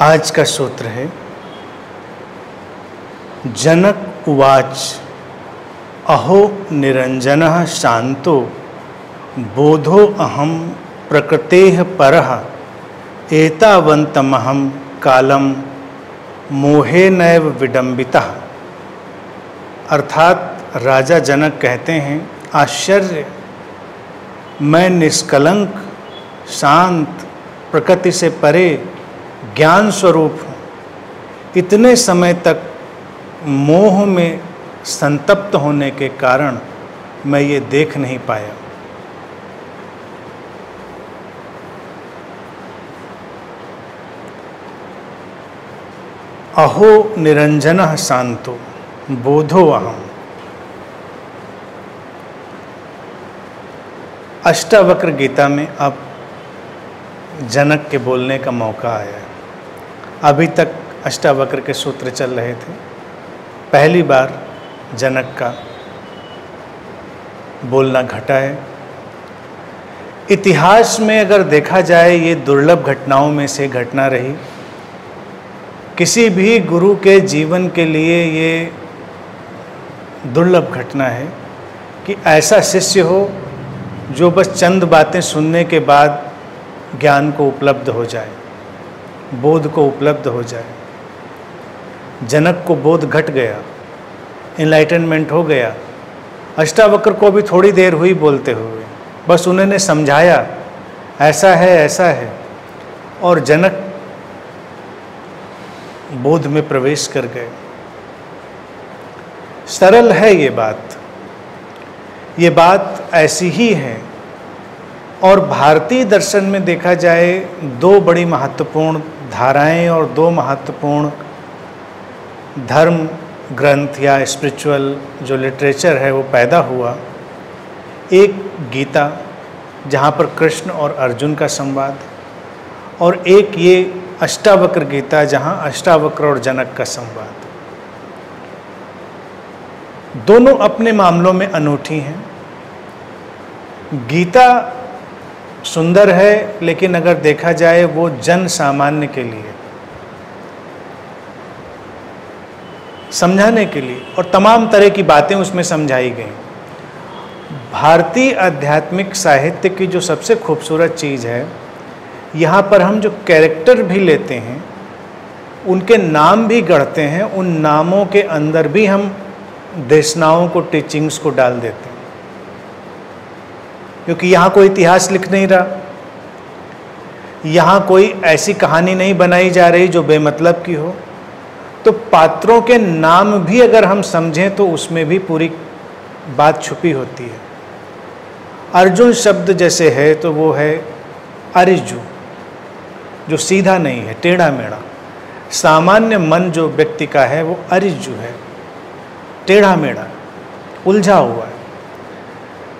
आज का सूत्र है, जनक उवाच, अहो निरंजन शांतो, बोधो अहम प्रकृते पर एतावंतमहम कालम मोहे नैव विडम्बिता। अर्थात राजा जनक कहते हैं, आश्चर्य, मैं निष्कलंक, शांत, प्रकृति से परे ज्ञान स्वरूप हूँ। इतने समय तक मोह में संतप्त होने के कारण मैं ये देख नहीं पाया। अहो निरंजन शांतो, बोधो अहम अष्टावक्र गीता में अब जनक के बोलने का मौका आया अभी तक अष्टावक्र के सूत्र चल रहे थे। पहली बार जनक का बोलना घटा है। इतिहास में अगर देखा जाए, ये दुर्लभ घटनाओं में से घटना रही। किसी भी गुरु के जीवन के लिए ये दुर्लभ घटना है कि ऐसा शिष्य हो जो बस चंद बातें सुनने के बाद ज्ञान को उपलब्ध हो जाए। बोध को उपलब्ध हो जाए। जनक को बोध घट गया इनलाइटनमेंट हो गया। अष्टावक्र को भी थोड़ी देर हुई बोलते हुए। बस उन्होंने समझाया, ऐसा है ऐसा है। और जनक बोध में प्रवेश कर गए। सरल है ये बात। ये बात ऐसी ही है और भारतीय दर्शन में देखा जाए, दो बड़ी महत्वपूर्ण धाराएँ और दो महत्वपूर्ण धर्म ग्रंथ या स्पिरिचुअल जो लिटरेचर है, वो पैदा हुआ। एक गीता, जहाँ पर कृष्ण और अर्जुन का संवाद, और एक ये अष्टावक्र गीता, जहाँ अष्टावक्र और जनक का संवाद। दोनों अपने मामलों में अनूठी हैं। गीता सुंदर है, लेकिन अगर देखा जाए वो जन सामान्य के लिए, समझाने के लिए, और तमाम तरह की बातें उसमें समझाई गई। भारतीय आध्यात्मिक साहित्य की जो सबसे खूबसूरत चीज़ है, यहाँ पर हम जो कैरेक्टर भी लेते हैं, उनके नाम भी गढ़ते हैं, उन नामों के अंदर भी हम देशनाओं को, टीचिंग्स को डाल देते हैं। क्योंकि यहाँ कोई इतिहास लिख नहीं रहा। यहाँ कोई ऐसी कहानी नहीं बनाई जा रही जो बेमतलब की हो। तो पात्रों के नाम भी अगर हम समझें तो उसमें भी पूरी बात छुपी होती है। अर्जुन शब्द जैसे है तो वो है अरिजु, जो सीधा नहीं है, टेढ़ा मेढ़ा। सामान्य मन जो व्यक्ति का है वो अरिजु है, टेढ़ा मेढ़ा, उलझा हुआ है।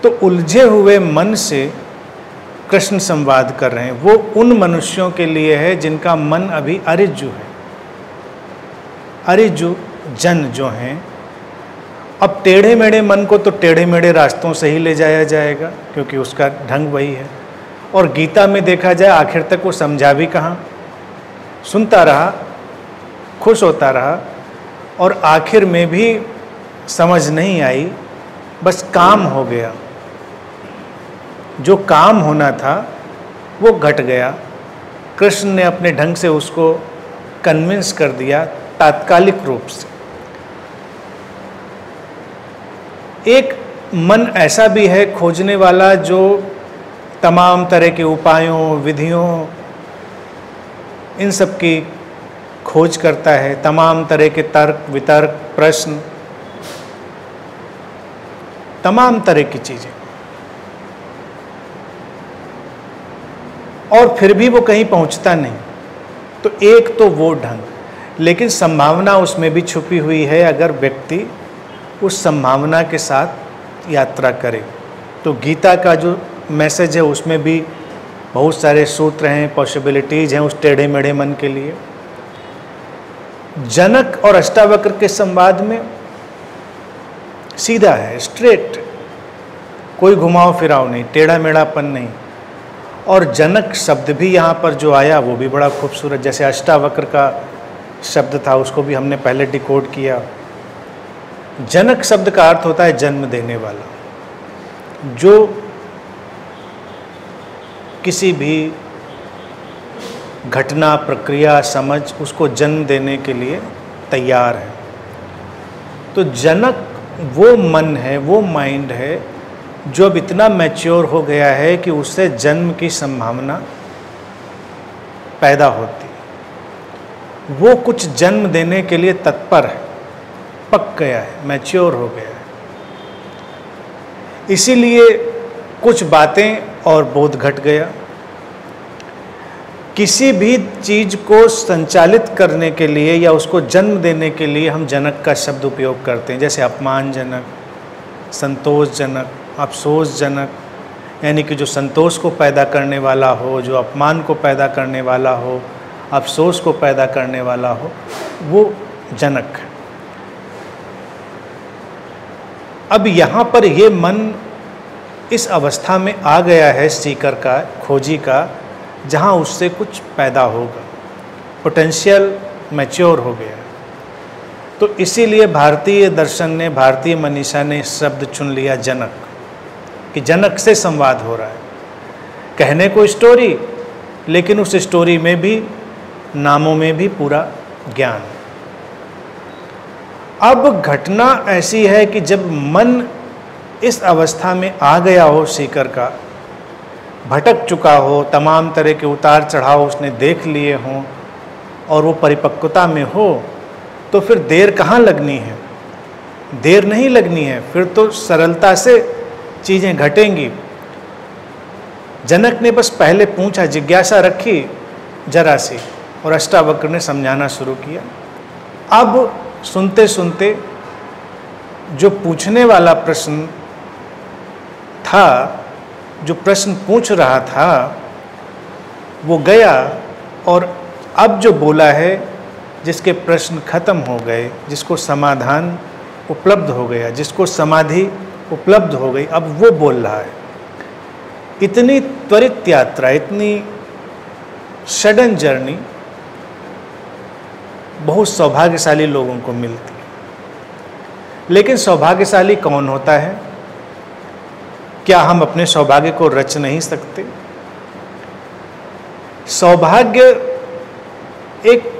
तो उलझे हुए मन से कृष्ण संवाद कर रहे हैं। वो उन मनुष्यों के लिए है जिनका मन अभी अरिजु है। अरिजु जन जो हैं, अब टेढ़े मेढ़े मन को तो टेढ़े मेढ़े रास्तों से ही ले जाया जाएगा, क्योंकि उसका ढंग वही है। और गीता में देखा जाए, आखिर तक वो समझा भी कहाँ? सुनता रहा, खुश होता रहा, और आखिर में भी समझ नहीं आई, बस काम हो गया। जो काम होना था, वो घट गया। कृष्ण ने अपने ढंग से उसको कन्विंस कर दिया तात्कालिक रूप से। एक मन ऐसा भी है, खोजने वाला जो तमाम तरह के उपायों, विधियों, इन सब की खोज करता है, तमाम तरह के तर्क, वितर्क, प्रश्न, तमाम तरह की चीज़ें। और फिर भी वो कहीं पहुँचता नहीं। तो एक तो वो ढंग। लेकिन संभावना उसमें भी छुपी हुई है, अगर व्यक्ति उस संभावना के साथ यात्रा करे। तो गीता का जो मैसेज है, उसमें भी बहुत सारे सूत्र हैं पॉसिबिलिटीज़ हैं उस टेढ़े मेढ़े मन के लिए। जनक और अष्टावक्र के संवाद में सीधा है स्ट्रेट कोई घुमाव फिराव नहीं टेढ़ा मेढ़ापन नहीं। और जनक शब्द भी यहाँ पर जो आया, वो भी बड़ा खूबसूरत। जैसे अष्टावक्र का शब्द था, उसको भी हमने पहले डिकोड किया। जनक शब्द का अर्थ होता है जन्म देने वाला। जो किसी भी घटना, प्रक्रिया, समझ, उसको जन्म देने के लिए तैयार है। तो जनक वो मन है, वो माइंड है जो अब इतना मैच्योर हो गया है कि उससे जन्म की संभावना पैदा होती। वो कुछ जन्म देने के लिए तत्पर है, पक गया है, मैच्योर हो गया है। इसीलिए कुछ बातें और बोध घट गया। किसी भी चीज़ को संचालित करने के लिए या उसको जन्म देने के लिए हम जनक का शब्द उपयोग करते हैं, जैसे अपमानजनक, संतोषजनक अफसोसजनक, यानी कि जो संतोष को पैदा करने वाला हो, जो अपमान को पैदा करने वाला हो, अफसोस को पैदा करने वाला हो, वो जनक है। अब यहाँ पर ये मन इस अवस्था में आ गया है सीकर का, खोजी का, जहाँ उससे कुछ पैदा होगा पोटेंशियल मैच्योर हो गया। तो इसीलिए भारतीय दर्शन ने, भारतीय मनीषा ने शब्द चुन लिया जनक। कि जनक से संवाद हो रहा है। कहने को स्टोरी लेकिन उस स्टोरी में भी, नामों में भी पूरा ज्ञान। अब घटना ऐसी है कि जब मन इस अवस्था में आ गया हो, सीकर का, भटक चुका हो, तमाम तरह के उतार चढ़ाव उसने देख लिए हों, और वो परिपक्वता में हो तो फिर देर कहाँ लगनी है? देर नहीं लगनी है, फिर तो सरलता से चीज़ें घटेंगी। जनक ने बस पहले पूछा, जिज्ञासा रखी जरा सी और अष्टावक्र ने समझाना शुरू किया। अब सुनते सुनते जो पूछने वाला प्रश्न था, जो प्रश्न पूछ रहा था, वो गया और अब जो बोला है, जिसके प्रश्न खत्म हो गए, जिसको समाधान उपलब्ध हो गया, जिसको समाधि उपलब्ध हो गई। अब वो बोल रहा है, इतनी त्वरित यात्रा, इतनी सडन जर्नी बहुत सौभाग्यशाली लोगों को मिलती है। लेकिन सौभाग्यशाली कौन होता है? क्या हम अपने सौभाग्य को रच नहीं सकते? सौभाग्य एक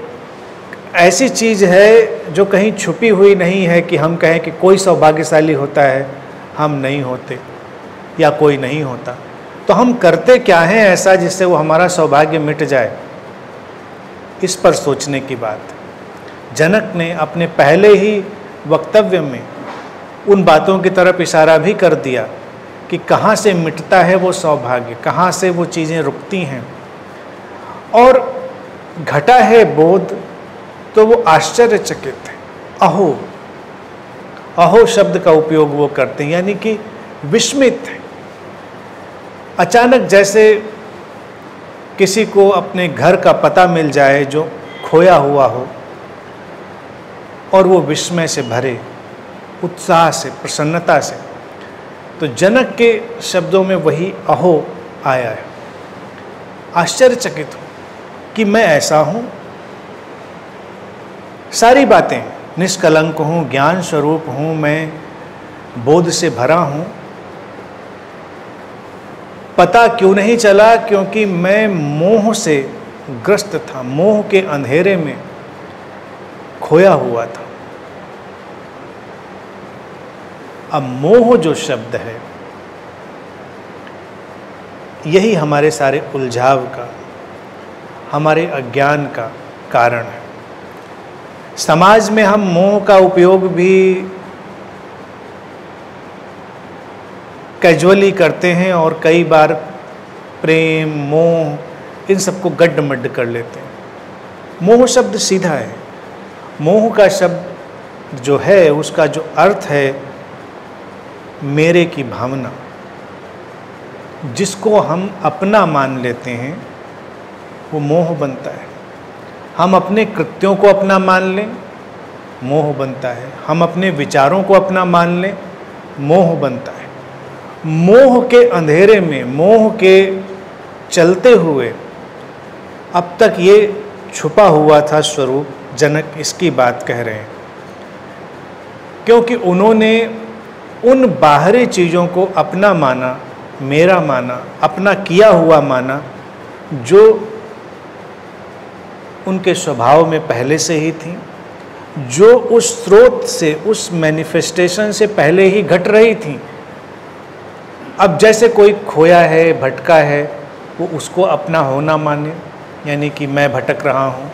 ऐसी चीज़ है जो कहीं छुपी हुई नहीं है कि हम कहें कि कोई सौभाग्यशाली होता है। हम नहीं होते या कोई नहीं होता। तो हम करते क्या हैं ऐसा जिससे वो हमारा सौभाग्य मिट जाए? इस पर सोचने की बात। जनक ने अपने पहले ही वक्तव्य में उन बातों की तरफ़ इशारा भी कर दिया कि कहाँ से मिटता है वो सौभाग्य, कहाँ से वो चीज़ें रुकती हैं। और घटा है बोध तो वो आश्चर्यचकित है। अहो अहो शब्द का उपयोग वो करते हैं, यानी कि विस्मित है। अचानक जैसे किसी को अपने घर का पता मिल जाए जो खोया हुआ हो और वो विस्मय से भरे, उत्साह से, प्रसन्नता से तो जनक के शब्दों में वही अहो आया है। आश्चर्यचकित हूँ कि मैं ऐसा हूँ। सारी बातें निष्कलंक हूँ ज्ञान स्वरूप हूँ, मैं बोध से भरा हूँ। पता क्यों नहीं चला? क्योंकि मैं मोह से ग्रस्त था, मोह के अंधेरे में खोया हुआ था। अब मोह जो शब्द है, यही हमारे सारे उलझाव का, हमारे अज्ञान का कारण है। समाज में हम मोह का उपयोग भी कैजुअली करते हैं और कई बार प्रेम, मोह, इन सबको गड्ढ मड्ड कर लेते हैं। मोह शब्द सीधा है। मोह का शब्द जो है, उसका जो अर्थ है, मेरे की भावना। जिसको हम अपना मान लेते हैं, वो मोह बनता है। हम अपने कृत्यों को अपना मान लें, मोह बनता है। हम अपने विचारों को अपना मान लें, मोह बनता है। मोह के अंधेरे में, मोह के चलते हुए अब तक ये छुपा हुआ था स्वरूप, जनक इसकी बात कह रहे हैं। क्योंकि उन्होंने उन बाहरी चीज़ों को अपना माना, मेरा माना, अपना किया हुआ माना, जो उनके स्वभाव में पहले से ही थी, जो उस स्रोत से, उस मैनिफेस्टेशन से पहले ही घट रही थी। अब जैसे कोई खोया है, भटका है, वो उसको अपना होना माने, यानी कि मैं भटक रहा हूँ,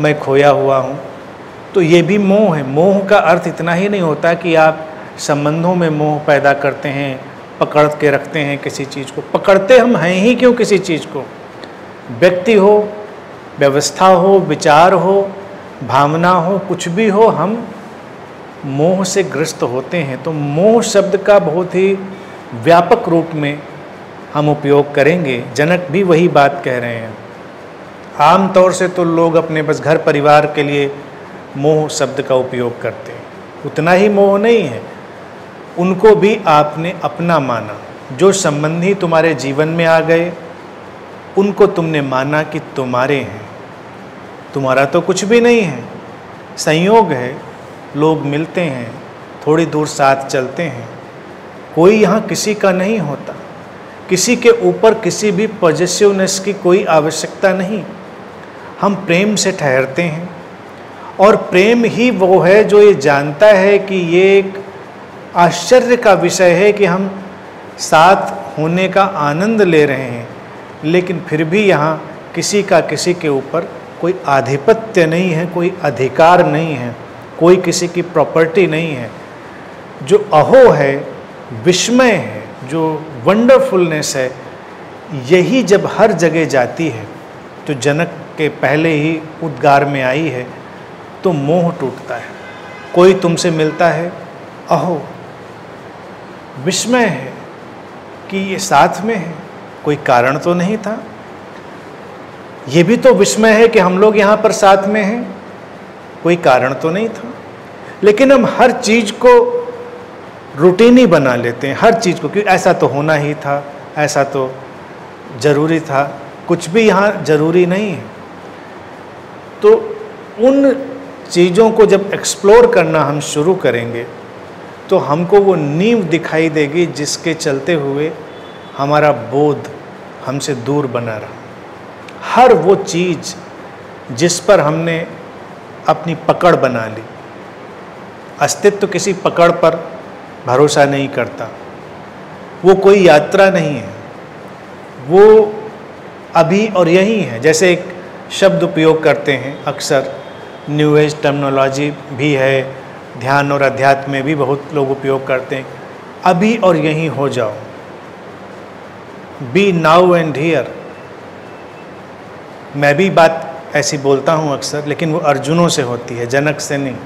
मैं खोया हुआ हूँ तो ये भी मोह है। मोह का अर्थ इतना ही नहीं होता कि आप संबंधों में मोह पैदा करते हैं, पकड़ के रखते हैं किसी चीज़ को। पकड़ते हम हैं ही क्यों किसी चीज़ को? व्यक्ति हो व्यवस्था हो, विचार हो, भावना हो, कुछ भी हो, हम मोह से ग्रस्त होते हैं। तो मोह शब्द का बहुत ही व्यापक रूप में हम उपयोग करेंगे। जनक भी वही बात कह रहे हैं। आम तौर से तो लोग अपने बस घर परिवार के लिए मोह शब्द का उपयोग करते हैं। उतना ही मोह नहीं है। उनको भी आपने अपना माना। जो संबंधी तुम्हारे जीवन में आ गए, उनको तुमने माना कि तुम्हारे हैं। तुम्हारा तो कुछ भी नहीं है। संयोग है, लोग मिलते हैं, थोड़ी दूर साथ चलते हैं। कोई यहाँ किसी का नहीं होता। किसी के ऊपर किसी भी पॉजिटिवनेस की कोई आवश्यकता नहीं। हम प्रेम से ठहरते हैं। और प्रेम ही वो है जो ये जानता है कि ये एक आश्चर्य का विषय है कि हम साथ होने का आनंद ले रहे हैं। लेकिन फिर भी यहाँ किसी का किसी के ऊपर कोई आधिपत्य नहीं है, कोई अधिकार नहीं है, कोई किसी की प्रॉपर्टी नहीं है। जो अहो है, विस्मय है, जो वंडरफुलनेस है, यही जब हर जगह जाती है तो जनक के पहले ही उद्गार में आई है तो मोह टूटता है। कोई तुमसे मिलता है, अहो, विस्मय है कि ये साथ में है, कोई कारण तो नहीं था? ये भी तो विस्मय है कि हम लोग यहाँ पर साथ में हैं। कोई कारण तो नहीं था। लेकिन हम हर चीज़ को रूटीन बना लेते हैं, हर चीज़ को क्योंकि ऐसा तो होना ही था, ऐसा तो ज़रूरी था, कुछ भी यहाँ ज़रूरी नहीं है। तो उन चीज़ों को जब एक्सप्लोर करना हम शुरू करेंगे तो हमको वो नींव दिखाई देगी जिसके चलते हुए हमारा बोध हमसे दूर बना रहा। हर वो चीज़ जिस पर हमने अपनी पकड़ बना ली। अस्तित्व किसी पकड़ पर भरोसा नहीं करता। वो कोई यात्रा नहीं है। वो अभी और यही है। जैसे एक शब्द उपयोग करते हैं अक्सर। न्यू एज टर्मिनोलॉजी भी है। ध्यान और अध्यात्म में भी बहुत लोग उपयोग करते हैं। अभी और यहीं हो जाओ। बी नाउ एंड हियर मैं भी बात ऐसी बोलता हूँ अक्सर, लेकिन वो अर्जुनों से होती है, जनक से नहीं।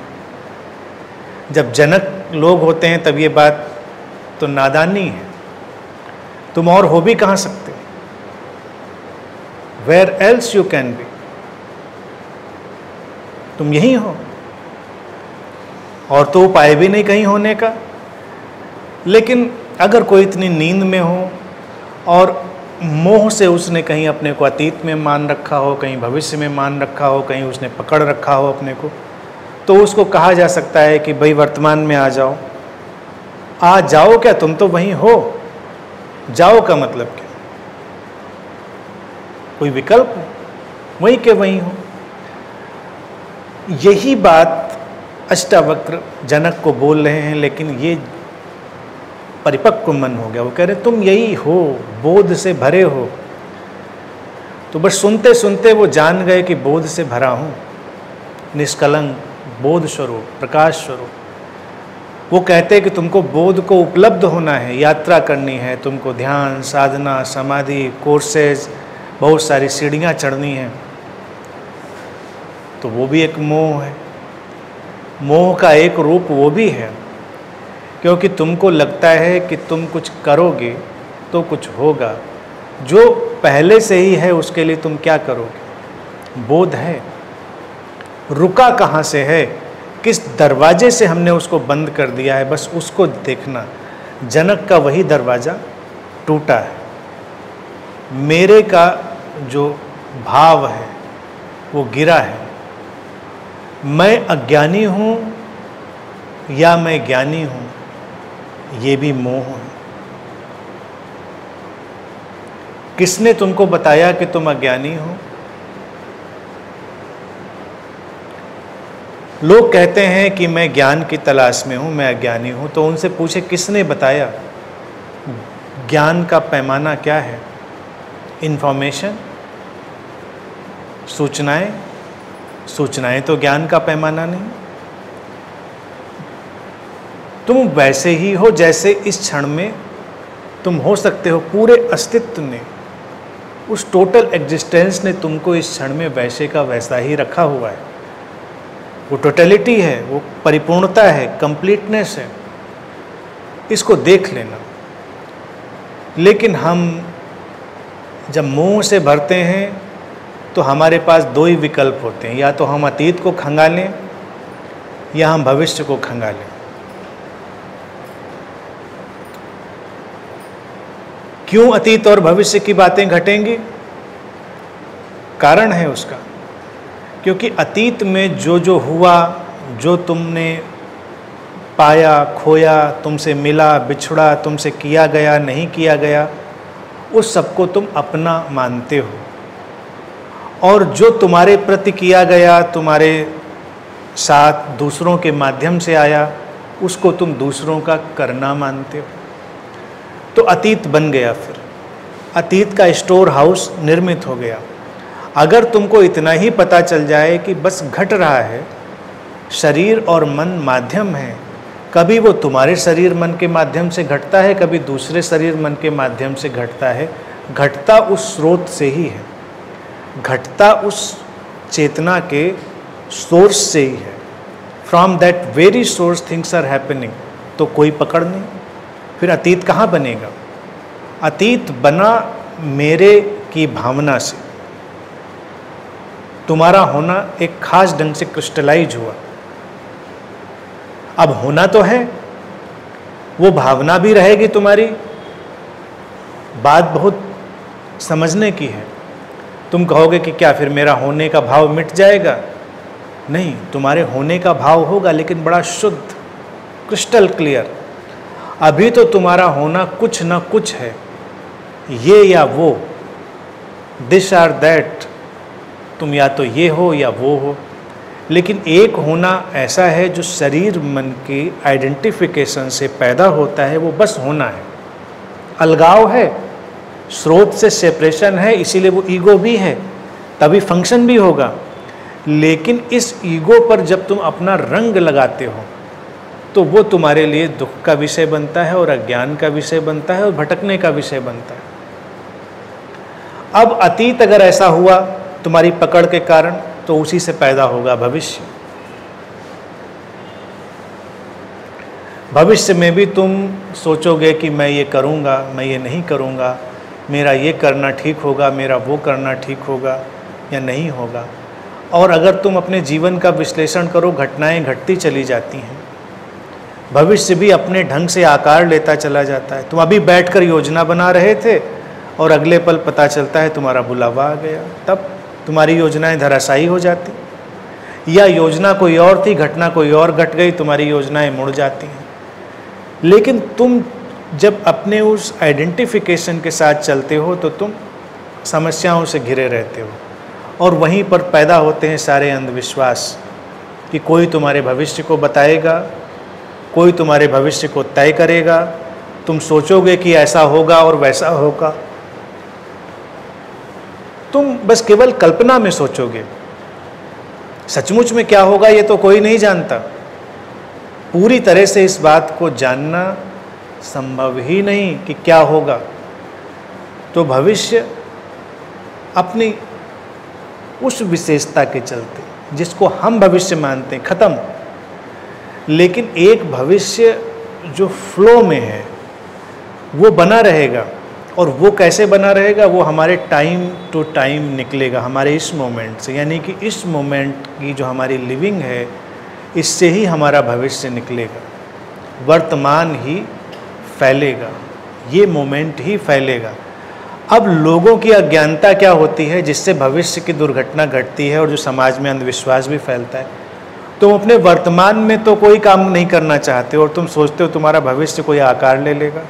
जब जनक लोग होते हैं, तब ये बात तो नादानी है। तुम और हो भी कहाँ सकते? Where else you can be तुम यही हो। और तो उपाय भी नहीं कहीं होने का। लेकिन अगर कोई इतनी नींद में हो, और मोह से उसने कहीं अपने को अतीत में मान रखा हो, कहीं भविष्य में मान रखा हो, कहीं उसने पकड़ रखा हो अपने को तो उसको कहा जा सकता है कि भाई वर्तमान में आ जाओ। आ जाओ क्या? तुम तो वहीं हो। जाओ का मतलब क्या? कोई विकल्प वहीं के वहीं हो। यही बात अष्टावक्र जनक को बोल रहे हैं, लेकिन ये परिपक्व मन हो गया। वो कह रहे, तुम यही हो, बोध से भरे हो। तो बस सुनते सुनते वो जान गए कि बोध से भरा हूँ। निष्कलंक, बोध स्वरूप, प्रकाश स्वरूप। वो कहते हैं कि तुमको बोध को उपलब्ध होना है, यात्रा करनी है, तुमको ध्यान, साधना, समाधि कोर्सेज बहुत सारी सीढ़ियाँ चढ़नी हैं। तो वो भी एक मोह है। मोह का एक रूप वो भी है। क्योंकि तुमको लगता है कि तुम कुछ करोगे तो कुछ होगा। जो पहले से ही है, उसके लिए तुम क्या करोगे? बोध है। रुका कहाँ से है? किस दरवाजे से हमने उसको बंद कर दिया है? बस उसको देखना। जनक का वही दरवाज़ा टूटा है। मेरे का जो भाव है, वो गिरा है। मैं अज्ञानी हूँ या मैं ज्ञानी हूँ? ये भी मोह है। किसने तुमको बताया कि तुम अज्ञानी हो? लोग कहते हैं कि मैं ज्ञान की तलाश में हूँ, मैं अज्ञानी हूँ तो उनसे पूछे, किसने बताया? ज्ञान का पैमाना क्या है? इन्फॉर्मेशन सूचनाएँ? सूचनाएँ तो ज्ञान का पैमाना नहीं। तुम वैसे ही हो जैसे इस क्षण में तुम हो सकते हो। पूरे अस्तित्व ने, उस टोटल एग्जिस्टेंस ने तुमको इस क्षण में वैसे का वैसा ही रखा हुआ है। वो टोटलिटी है, वो परिपूर्णता है कंप्लीटनेस है। इसको देख लेना। लेकिन हम जब मुँह से भरते हैं तो हमारे पास दो ही विकल्प होते हैं। या तो हम अतीत को खंगालें, या हम भविष्य को खंगालें। क्यों अतीत और भविष्य की बातें घटेंगी? कारण है उसका। क्योंकि अतीत में जो जो हुआ, जो तुमने पाया, खोया, तुमसे मिला, बिछड़ा, तुमसे किया गया, नहीं किया गया, उस सबको तुम अपना मानते हो। और जो तुम्हारे प्रति किया गया, तुम्हारे साथ दूसरों के माध्यम से आया, उसको तुम दूसरों का करना मानते हो। तो अतीत बन गया फिर। अतीत का स्टोर हाउस निर्मित हो गया। अगर तुमको इतना ही पता चल जाए कि बस घट रहा है, शरीर और मन माध्यम है, कभी वो तुम्हारे शरीर मन के माध्यम से घटता है, कभी दूसरे शरीर मन के माध्यम से घटता है, घटता उस स्रोत से ही है। घटता उस चेतना के सोर्स से ही है। From that very source things are happening तो कोई पकड़ नहीं। फिर अतीत कहाँ बनेगा? अतीत बना मेरे की भावना से। तुम्हारा होना एक खास ढंग से क्रिस्टलाइज हुआ। अब होना तो है, वो भावना भी रहेगी तुम्हारी। बात बहुत समझने की है। तुम कहोगे कि क्या फिर मेरा होने का भाव मिट जाएगा? नहीं, तुम्हारे होने का भाव होगा, लेकिन बड़ा शुद्ध क्रिस्टल क्लियर अभी तो तुम्हारा होना कुछ ना कुछ है। ये या वो दिस आर दैट तुम या तो ये हो या वो हो। लेकिन एक होना ऐसा है जो शरीर मन की आइडेंटिफिकेशन से पैदा होता है, वो बस होना है। अलगाव है, स्रोत से सेपरेशन है, इसीलिए वो ईगो भी है, तभी फ़ंक्शन भी होगा। लेकिन इस ईगो पर जब तुम अपना रंग लगाते हो तो वो तुम्हारे लिए दुख का विषय बनता है और अज्ञान का विषय बनता है और भटकने का विषय बनता है। अब अतीत अगर ऐसा हुआ, तुम्हारी पकड़ के कारण तो उसी से पैदा होगा भविष्य। भविष्य में भी तुम सोचोगे कि मैं ये करूँगा, मैं ये नहीं करूँगा, मेरा ये करना ठीक होगा, मेरा वो करना ठीक होगा या नहीं होगा। और अगर तुम अपने जीवन का विश्लेषण करो, घटनाएँ घटती चली जाती हैं। भविष्य भी अपने ढंग से आकार लेता चला जाता है। तुम अभी बैठकर योजना बना रहे थे और अगले पल पता चलता है तुम्हारा बुलावा आ गया। तब तुम्हारी योजनाएँ धराशायी हो जाती। या योजना कोई और थी, घटना कोई और घट गई, तुम्हारी योजनाएँ मुड़ जाती हैं। लेकिन तुम जब अपने उस आइडेंटिफिकेशन के साथ चलते हो तो तुम समस्याओं से घिरे रहते हो और वहीं पर पैदा होते हैं सारे अंधविश्वास कि कोई तुम्हारे भविष्य को बताएगा कोई तुम्हारे भविष्य को तय करेगा। तुम सोचोगे कि ऐसा होगा और वैसा होगा। तुम बस केवल कल्पना में सोचोगे। सचमुच में क्या होगा ये तो कोई नहीं जानता। पूरी तरह से इस बात को जानना संभव ही नहीं कि क्या होगा। तो भविष्य अपनी उस विशेषता के चलते, जिसको हम भविष्य मानते हैं, ख़त्म। लेकिन एक भविष्य जो फ्लो में है, वो बना रहेगा। और वो कैसे बना रहेगा? वो हमारे टाइम टू टाइम निकलेगा, हमारे इस मोमेंट से। यानी कि इस मोमेंट की जो हमारी लिविंग है, इससे ही हमारा भविष्य निकलेगा। वर्तमान ही फैलेगा। ये मोमेंट ही फैलेगा। अब लोगों की अज्ञानता क्या होती है, जिससे भविष्य की दुर्घटना घटती है और जो समाज में अंधविश्वास भी फैलता है? तुम अपने वर्तमान में तो कोई काम नहीं करना चाहते और तुम सोचते हो तुम्हारा भविष्य कोई आकार ले लेगा।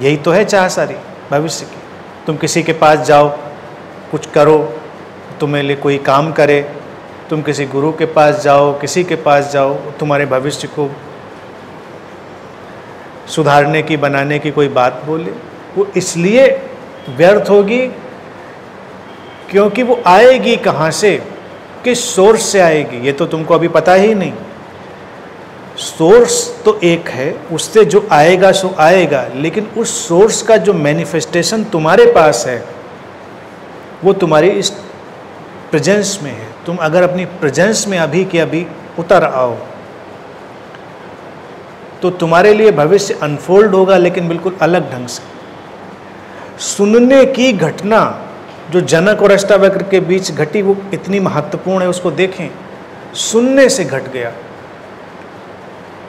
यही तो है चाह सारी भविष्य की। तुम किसी के पास जाओ, कुछ करो, तुम्हें लिए कोई काम करे, तुम किसी गुरु के पास जाओ, किसी के पास जाओ, तुम्हारे भविष्य को सुधारने की, बनाने की कोई बात बोले। वो इसलिए व्यर्थ होगी क्योंकि वो आएगी कहाँ से? किस सोर्स से आएगी? ये तो तुमको अभी पता ही नहीं। सोर्स तो एक है, उससे जो आएगा सो आएगा, लेकिन उस सोर्स का जो मैनिफेस्टेशन तुम्हारे पास है, वो तुम्हारी इस प्रेजेंस में है। तुम अगर अपनी प्रेजेंस में अभी के अभी उतर आओ तो तुम्हारे लिए भविष्य अनफोल्ड होगा, लेकिन बिल्कुल अलग ढंग से। सुनने की घटना जो जनक और अष्टावक्र के बीच घटी वो इतनी महत्वपूर्ण है, उसको देखें, सुनने से घट गया।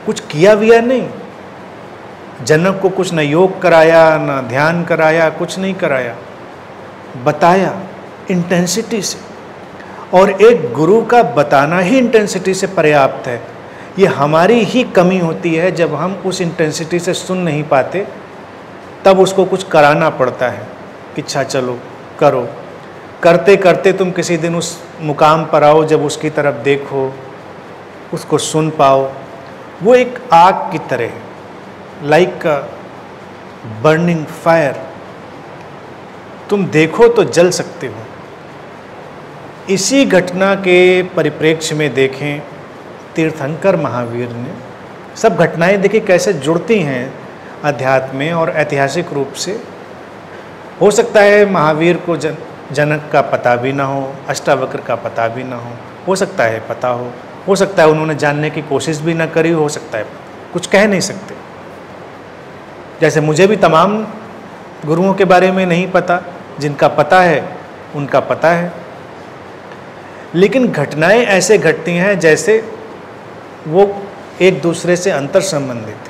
कुछ किया विया नहीं? जनक को कुछ न योग कराया, न ध्यान कराया, कुछ नहीं कराया। बताया इंटेंसिटी से। और एक गुरु का बताना ही इंटेंसिटी से पर्याप्त है। ये हमारी ही कमी होती है, जब हम उस इंटेंसिटी से सुन नहीं पाते, तब उसको कुछ कराना पड़ता है कि अच्छा चलो करो। करते करते तुम किसी दिन उस मुकाम पर आओ, जब उसकी तरफ़ देखो, उसको सुन पाओ। वो एक आग की तरह है लाइक बर्निंग फायर तुम देखो तो जल सकते हो। इसी घटना के परिप्रेक्ष्य में देखें, तीर्थंकर महावीर ने सब घटनाएँ देखिए कैसे जुड़ती हैं अध्यात्म में और ऐतिहासिक रूप से। हो सकता है महावीर को जन, जनक का पता भी ना हो, अष्टावक्र का पता भी ना हो हो सकता है पता हो हो सकता है उन्होंने जानने की कोशिश भी ना करी, हो सकता है, कुछ कह नहीं सकते। जैसे मुझे भी तमाम गुरुओं के बारे में नहीं पता, जिनका पता है, उनका पता है। लेकिन घटनाएँ ऐसे घटती हैं जैसे वो एक दूसरे से अंतर संबंधित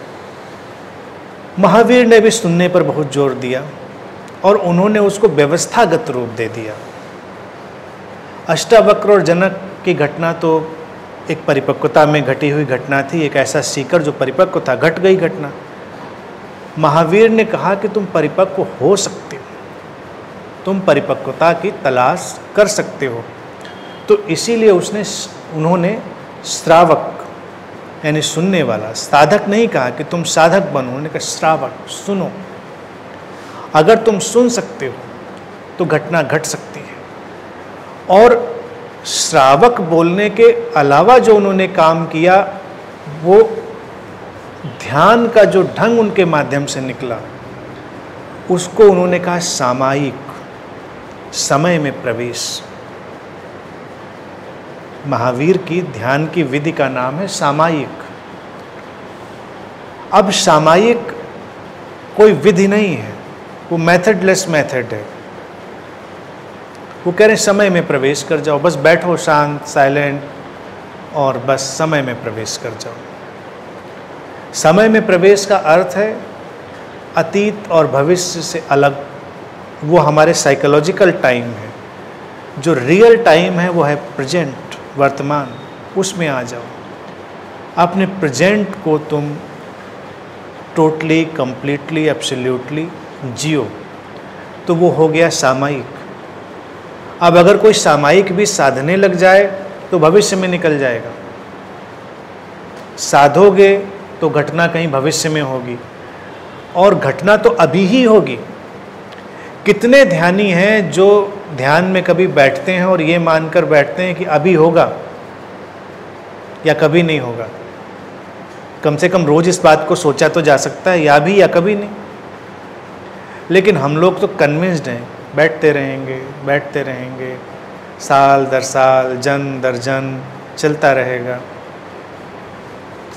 महावीर ने भी सुनने पर बहुत ज़ोर दिया। और उन्होंने उसको व्यवस्थागत रूप दे दिया। अष्टावक्र और जनक की घटना तो एक परिपक्वता में घटी हुई घटना थी, एक ऐसा सीकर जो परिपक्व था, घट गई घटना। महावीर ने कहा कि तुम परिपक्व हो सकते हो, तुम परिपक्वता की तलाश कर सकते हो। तो इसीलिए उसने उन्होंने श्रावक, यानी सुनने वाला, साधक नहीं कहा कि तुम साधक बनो, उन्होंने कहा, श्रावक, सुनो। अगर तुम सुन सकते हो तो घटना घट सकती है। और श्रावक बोलने के अलावा जो उन्होंने काम किया, वो ध्यान का जो ढंग उनके माध्यम से निकला, उसको उन्होंने कहा सामायिक, समय में प्रवेश। महावीर की ध्यान की विधि का नाम है सामायिक। अब सामायिक कोई विधि नहीं है। वो मेथडलेस मेथड है। वो कह रहे हैं, समय में प्रवेश कर जाओ, बस बैठो शांत साइलेंट और बस समय में प्रवेश कर जाओ। समय में प्रवेश का अर्थ है, अतीत और भविष्य से अलग। वो हमारे साइकोलॉजिकल टाइम है। जो रियल टाइम है, वो है प्रेजेंट वर्तमान, उसमें आ जाओ। अपने प्रेजेंट को तुम टोटली कंप्लीटली एब्सोल्युटली जियो तो वो हो गया सामायिक। अब अगर कोई सामायिक भी साधने लग जाए तो भविष्य में निकल जाएगा। साधोगे तो घटना कहीं भविष्य में होगी। और घटना तो अभी ही होगी। कितने ध्यानी हैं जो ध्यान में कभी बैठते हैं और ये मानकर बैठते हैं कि अभी होगा या कभी नहीं होगा। कम से कम रोज इस बात को सोचा तो जा सकता है, या भी या कभी नहीं। लेकिन हम लोग तो कन्विंस्ड हैं, बैठते रहेंगे बैठते रहेंगे। साल दर साल, जन दर जन, चलता रहेगा।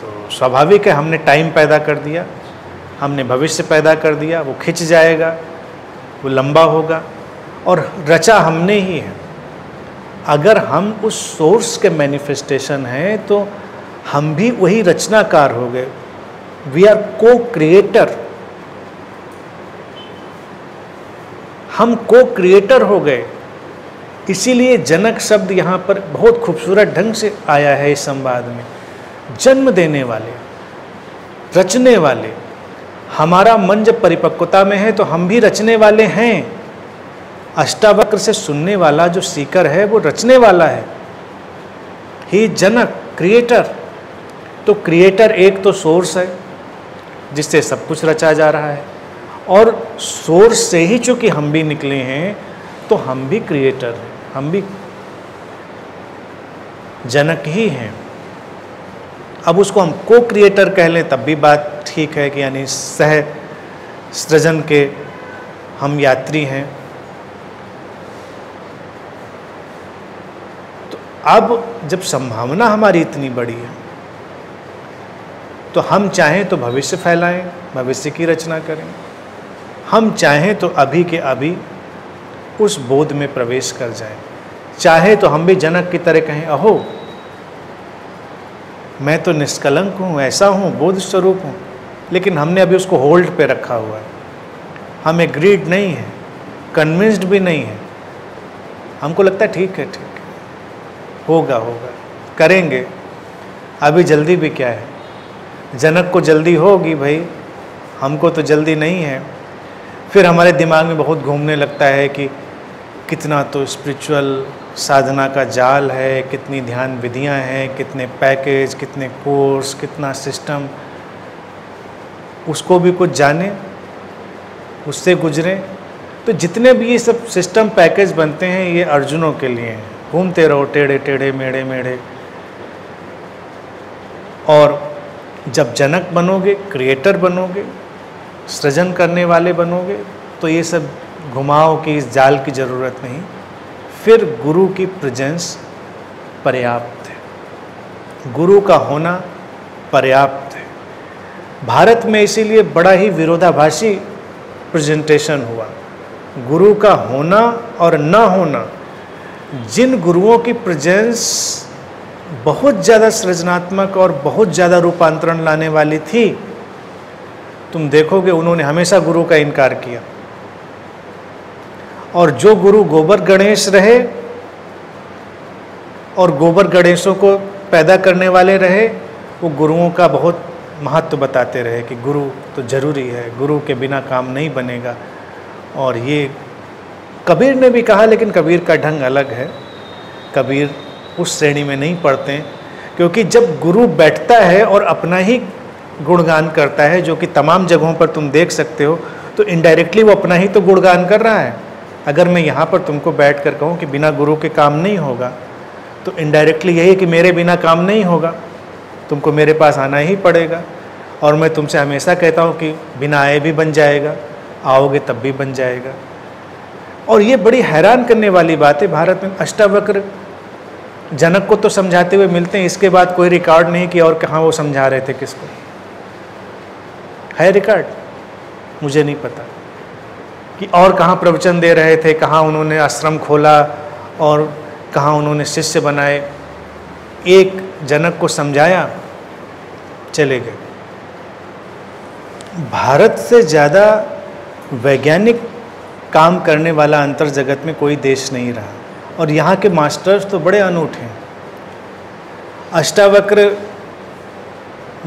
तो स्वाभाविक है, हमने टाइम पैदा कर दिया, हमने भविष्य पैदा कर दिया, वो खिंच जाएगा, वो लंबा होगा, और रचा हमने ही है। अगर हम उस सोर्स के मैनिफेस्टेशन हैं तो हम भी वही रचनाकार हो गए। वी आर को क्रिएटर हम को क्रिएटर हो गए। इसीलिए जनक शब्द यहाँ पर बहुत खूबसूरत ढंग से आया है इस संवाद में। जन्म देने वाले, रचने वाले, हमारा मन जब परिपक्वता में है तो हम भी रचने वाले हैं। अष्टावक्र से सुनने वाला जो सीकर है, वो रचने वाला है। ही जनक क्रिएटर तो क्रिएटर एक तो सोर्स है, जिससे सब कुछ रचा जा रहा है। और सोर्स से ही चूँकि हम भी निकले हैं तो हम भी क्रिएटर हैं, हम भी जनक ही हैं। अब उसको हम को क्रिएटर कह लें, तब भी बात ठीक है कि यानी सह सृजन के हम यात्री हैं। तो अब जब संभावना हमारी इतनी बड़ी है तो हम चाहें तो भविष्य फैलाएँ, भविष्य की रचना करें। हम चाहें तो अभी के अभी उस बोध में प्रवेश कर जाएँ। चाहे तो हम भी जनक की तरह कहें, अहो, मैं तो निष्कलंक हूँ, ऐसा हूँ, बोध स्वरूप हूँ। लेकिन हमने अभी उसको होल्ड पे रखा हुआ है। हम एग्रीड नहीं है कन्विंस्ड भी नहीं है। हमको लगता है, ठीक है ठीक है, होगा होगा, करेंगे। अभी जल्दी भी क्या है? जनक को जल्दी होगी भाई, हमको तो जल्दी नहीं है। फिर हमारे दिमाग में बहुत घूमने लगता है कि कितना तो स्पिरिचुअल साधना का जाल है, कितनी ध्यान विधियाँ हैं, कितने पैकेज कितने कोर्स कितना सिस्टम उसको भी कुछ जाने, उससे गुजरें। तो जितने भी ये सब सिस्टम पैकेज बनते हैं, ये अर्जुनों के लिए हैं। घूमते रहो, टेढ़े टेढ़े, मेढ़े मेढ़े। और जब जनक बनोगे क्रिएटर बनोगे सृजन करने वाले बनोगे तो ये सब घुमाव की इस जाल की ज़रूरत नहीं। फिर गुरु की प्रेजेंस पर्याप्त है। गुरु का होना पर्याप्त है। भारत में इसीलिए बड़ा ही विरोधाभासी प्रेजेंटेशन हुआ। गुरु का होना और न होना, जिन गुरुओं की प्रेजेंस बहुत ज़्यादा सृजनात्मक और बहुत ज़्यादा रूपांतरण लाने वाली थी तुम देखोगे उन्होंने हमेशा गुरु का इनकार किया। और जो गुरु गोबर गणेश रहे और गोबर गणेशों को पैदा करने वाले रहे, वो गुरुओं का बहुत महत्व बताते रहे कि गुरु तो ज़रूरी है, गुरु के बिना काम नहीं बनेगा। और ये कबीर ने भी कहा, लेकिन कबीर का ढंग अलग है। कबीर उस श्रेणी में नहीं पढ़ते क्योंकि जब गुरु बैठता है और अपना ही गुणगान करता है, जो कि तमाम जगहों पर तुम देख सकते हो तो इनडायरेक्टली वो अपना ही तो गुणगान कर रहा है। अगर मैं यहाँ पर तुमको बैठ कर कहूँ कि बिना गुरु के काम नहीं होगा तो इनडायरेक्टली यही कि मेरे बिना काम नहीं होगा। तुमको मेरे पास आना ही पड़ेगा, और मैं तुमसे हमेशा कहता हूँ कि बिना आए भी बन जाएगा, आओगे तब भी बन जाएगा। और ये बड़ी हैरान करने वाली बात है भारत में। अष्टावक्र जनक को तो समझाते हुए मिलते हैं, इसके बाद कोई रिकॉर्ड नहीं कि और कहाँ वो समझा रहे थे किसको। है रिकॉर्ड मुझे नहीं पता। कि और कहाँ प्रवचन दे रहे थे, कहाँ उन्होंने आश्रम खोला और कहाँ उन्होंने शिष्य बनाए। एक जनक को समझाया, चले गए। भारत से ज़्यादा वैज्ञानिक काम करने वाला अंतर जगत में कोई देश नहीं रहा। और यहाँ के मास्टर्स तो बड़े अनूठे हैं। अष्टावक्र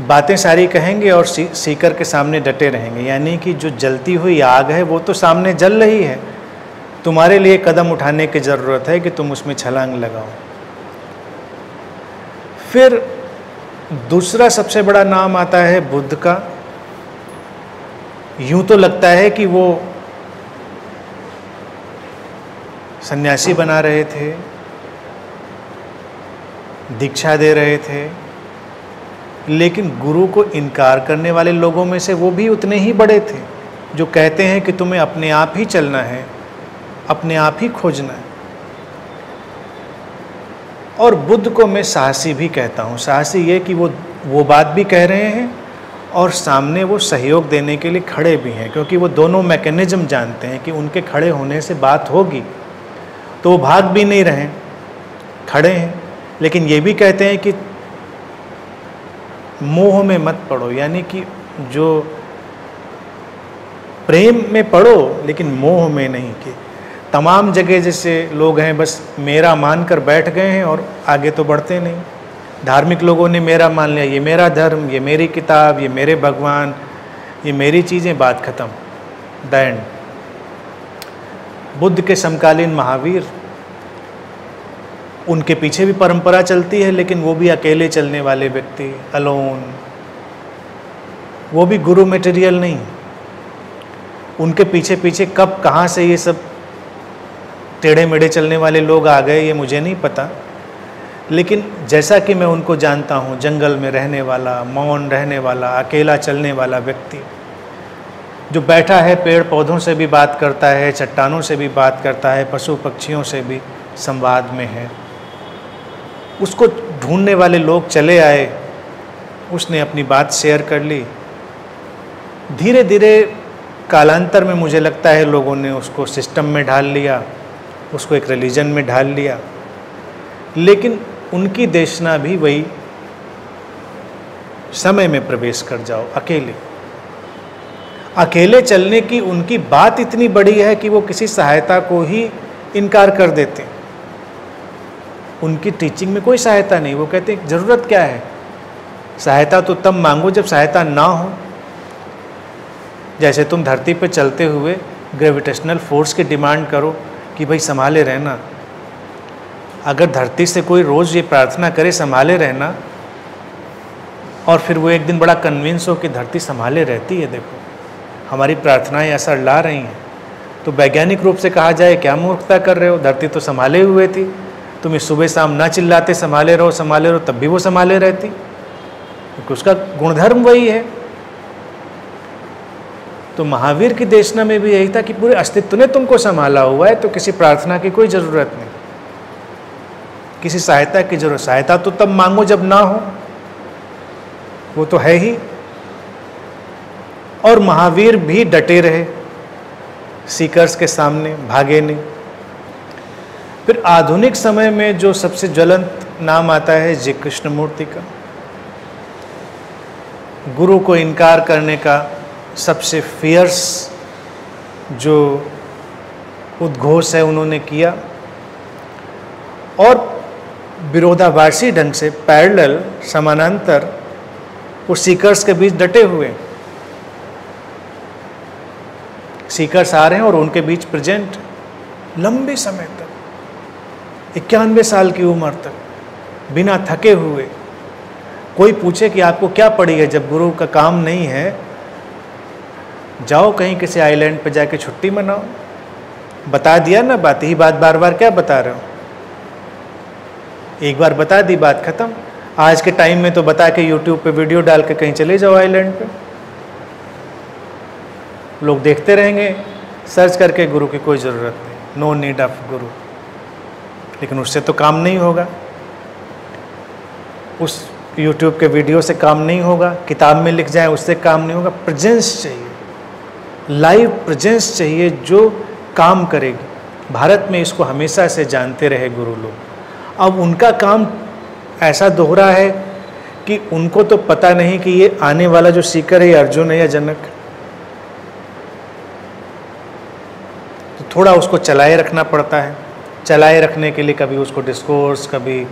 बातें सारी कहेंगे और सीकर के सामने डटे रहेंगे। यानी कि जो जलती हुई आग है, वो तो सामने जल रही है। तुम्हारे लिए कदम उठाने की ज़रूरत है कि तुम उसमें छलांग लगाओ। फिर दूसरा सबसे बड़ा नाम आता है बुद्ध का। यूँ तो लगता है कि वो सन्यासी बना रहे थे, दीक्षा दे रहे थे। लेकिन गुरु को इनकार करने वाले लोगों में से वो भी उतने ही बड़े थे, जो कहते हैं कि तुम्हें अपने आप ही चलना है, अपने आप ही खोजना है। और बुद्ध को मैं साहसी भी कहता हूँ। साहसी ये कि वो वो बात भी कह रहे हैं और सामने वो सहयोग देने के लिए खड़े भी हैं, क्योंकि वो दोनों मैकेनिज्म जानते हैं कि उनके खड़े होने से बात होगी। तो वो भाग भी नहीं रहे, खड़े हैं, लेकिन ये भी कहते हैं कि मोह में मत पड़ो, यानी कि जो प्रेम में पढ़ो लेकिन मोह में नहीं कि। तमाम जगह जैसे लोग हैं, बस मेरा मान कर बैठ गए हैं और आगे तो बढ़ते नहीं। धार्मिक लोगों ने मेरा मान लिया, ये मेरा धर्म, ये मेरी किताब, ये मेरे भगवान, ये मेरी चीज़ें, बात ख़त्म। दैन बुद्ध के समकालीन महावीर उनके पीछे भी परंपरा चलती है, लेकिन वो भी अकेले चलने वाले व्यक्ति अलोन वो भी गुरु मटेरियल नहीं. उनके पीछे पीछे कब, कहाँ से ये सब टेढ़े मेढ़े चलने वाले लोग आ गए, ये मुझे नहीं पता. लेकिन जैसा कि मैं उनको जानता हूँ, जंगल में रहने वाला, मौन रहने वाला, अकेला चलने वाला व्यक्ति, जो बैठा है पेड़ पौधों से भी बात करता है, चट्टानों से भी बात करता है पशु पक्षियों से भी संवाद में है. उसको ढूँढने वाले लोग चले आए। उसने अपनी बात शेयर कर ली। धीरे धीरे कालांतर में मुझे लगता है लोगों ने उसको सिस्टम में ढाल लिया, उसको एक रिलीजन में ढाल लिया। लेकिन उनकी देशना भी वही समय में प्रवेश कर जाओ, अकेले। अकेले चलने की उनकी बात इतनी बड़ी है कि वो किसी सहायता को ही इनकार कर देते। उनकी टीचिंग में कोई सहायता नहीं। वो कहते हैं, ज़रूरत क्या है? सहायता तो तब मांगो जब सहायता ना हो। जैसे तुम धरती पर चलते हुए ग्रेविटेशनल फोर्स की डिमांड करो कि भाई संभाले रहना। अगर धरती से कोई रोज़ ये प्रार्थना करे, संभाले रहना, और फिर वो एक दिन बड़ा कन्विंस हो कि धरती संभाले रहती है, देखो, हमारी प्रार्थनाएँ असर ला रही हैं। तो वैज्ञानिक रूप से कहा जाए, क्या मूर्खता कर रहे हो? धरती तो संभाले हुए थी। तुम इस सुबह शाम ना चिल्लाते, संभाले रहो संभाले रहो, तब भी वो संभाले रहती। क्योंकि उसका गुणधर्म वही है। तो महावीर की देशना में भी यही था कि पूरे अस्तित्व ने तुमको संभाला हुआ है तो किसी प्रार्थना की कोई ज़रूरत नहीं। किसी सहायता की ज़रूरत, सहायता तो तब मांगो जब ना हो। वो तो है ही। और महावीर भी डटे रहे, सीकर्स के सामने, भागे नहीं। फिर आधुनिक समय में जो सबसे ज्वलंत नाम आता है जी कृष्णमूर्ति का, गुरु को इनकार करने का सबसे फियर्स जो उद्घोष है उन्होंने किया। और विरोधाभासी ढंग से पैरेलल समानांतर वो सीकर्स के बीच डटे हुए। सीकर्स आ रहे हैं और उनके बीच प्रेजेंट लंबे समय तक। इक्यानवे साल की उम्र तक, बिना थके हुए, कोई पूछे कि आपको क्या पड़ी है? जब गुरु का काम नहीं है, जाओ कहीं किसी आइलैंड पर जाके छुट्टी मनाओ। बता दिया ना बात ही बात बार बार क्या बता रहे हो? एक बार बता दी बात ख़त्म। आज के टाइम में तो बता के यूट्यूब पे वीडियो डाल के कहीं चले जाओ आइलैंड पे। लोग देखते रहेंगे। सर्च करके गुरु की कोई ज़रूरत नहीं। नो नीड ऑफ़ गुरु। लेकिन उससे तो काम नहीं होगा। उस यूट्यूब के वीडियो से काम नहीं होगा, किताब में लिख जाए, उससे काम नहीं होगा। प्रेजेंस चाहिए। लाइव प्रेजेंस चाहिए जो काम करेगी। भारत में इसको हमेशा से जानते रहे गुरु लोग। अब उनका काम ऐसा दोहरा है कि उनको तो पता नहीं कि ये आने वाला जो सीकर है अर्जुन है या जनक। तो थोड़ा उसको चलाए रखना पड़ता है। चलाए रखने के लिए कभी उसको डिस्कोर्स कभी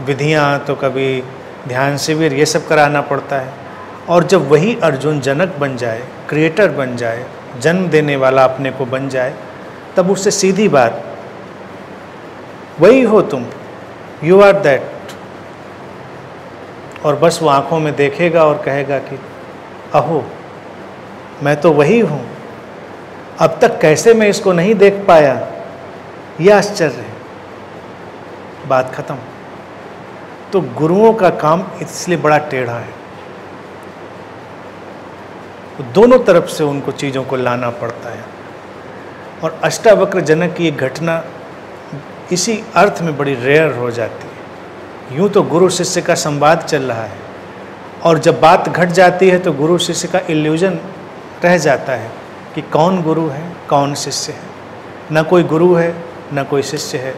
विधियाँ तो कभी ध्यान शिविर, ये सब कराना पड़ता है। और जब वही अर्जुन जनक बन जाए क्रिएटर बन जाए, जन्म देने वाला अपने को बन जाए, तब उससे सीधी बात, वही हो तुम यू आर दैट और बस वो आँखों में देखेगा और कहेगा कि, अहो, मैं तो वही हूँ। अब तक कैसे मैं इसको नहीं देख पाया? यह आश्चर्य है। बात खत्म। तो गुरुओं का काम इसलिए बड़ा टेढ़ा है। तो दोनों तरफ़ से उनको चीज़ों को लाना पड़ता है। और अष्टावक्र जनक की एक घटना इसी अर्थ में बड़ी रेयर हो जाती है। यूँ तो गुरु शिष्य का संवाद चल रहा है। और जब बात घट जाती है तो गुरु शिष्य का इल्यूजन रह जाता है कि कौन गुरु है, कौन शिष्य है। न कोई गुरु है न कोई शिष्य है।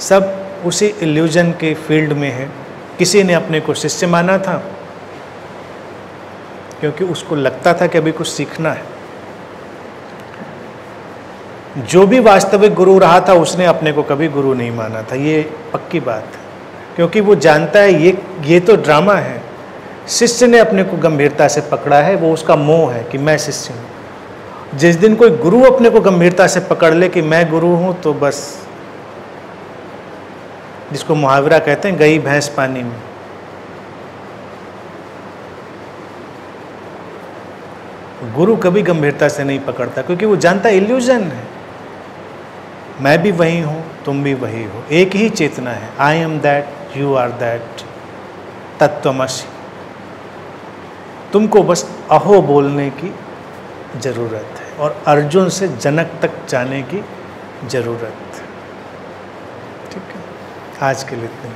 सब उसी इल्यूजन के फ़ील्ड में है। किसी ने अपने को शिष्य माना था? क्योंकि उसको लगता था कि अभी कुछ सीखना है। जो भी वास्तविक गुरु रहा था, उसने अपने को कभी गुरु नहीं माना था। ये पक्की बात है। क्योंकि वो जानता है, ये ये तो ड्रामा है। शिष्य ने अपने को गंभीरता से पकड़ा है। वो उसका मोह है कि मैं शिष्य हूँ। जिस दिन कोई गुरु अपने को गंभीरता से पकड़ ले कि मैं गुरु हूँ तो बस, जिसको मुहावरा कहते हैं, गई भैंस पानी में। गुरु कभी गंभीरता से नहीं पकड़ता, क्योंकि वो जानता इल्यूजन है। मैं भी वही हूँ, तुम भी वही हो। एक ही चेतना है I am that you are that तत्वमसी। तुमको बस अहो बोलने की ज़रूरत है। और अर्जुन से जनक तक जाने की ज़रूरत। ठीक है? आज के लिए इतने